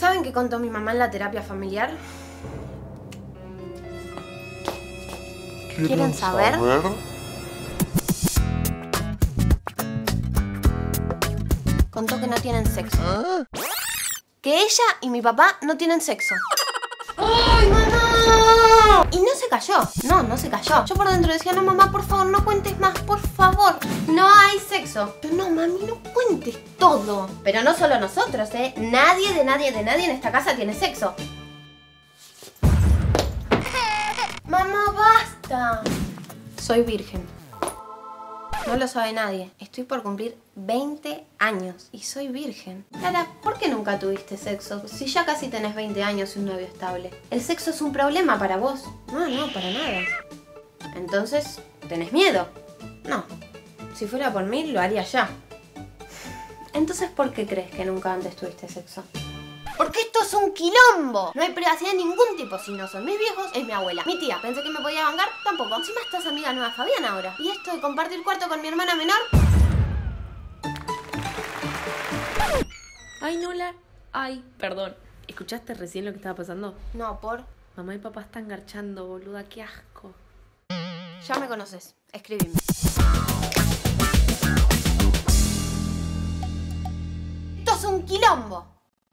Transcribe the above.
¿Saben qué contó mi mamá en la terapia familiar? ¿Quieren saber? Contó que no tienen sexo. Que ella y mi papá no tienen sexo. ¡Ay, mamá! Cayó. No, no se cayó. Yo por dentro decía, no, mamá, por favor, no cuentes más, por favor. No hay sexo. Pero no, mami, no cuentes todo. Pero no solo nosotros, ¿eh? Nadie de nadie de nadie en esta casa tiene sexo. Mamá, basta. Soy virgen. No lo sabe nadie. Estoy por cumplir 20 años y soy virgen. Lara, ¿por qué nunca tuviste sexo? Si ya casi tenés 20 años y un novio estable. ¿El sexo es un problema para vos? No, no, para nada. Entonces, ¿tenés miedo? No. Si fuera por mí, lo haría ya. Entonces, ¿por qué crees que nunca antes tuviste sexo? Porque esto es un quilombo. No hay privacidad de ningún tipo. Si no son mis viejos, es mi abuela. Mi tía, pensé que me podía vangar, tampoco. Encima estás amiga nueva Fabián ahora. ¿Y esto de compartir cuarto con mi hermana menor? Ay, Nola. Ay, perdón. ¿Escuchaste recién lo que estaba pasando? No, por... Mamá y papá están garchando, boluda, qué asco. Ya me conoces. Escribime. Esto es un quilombo.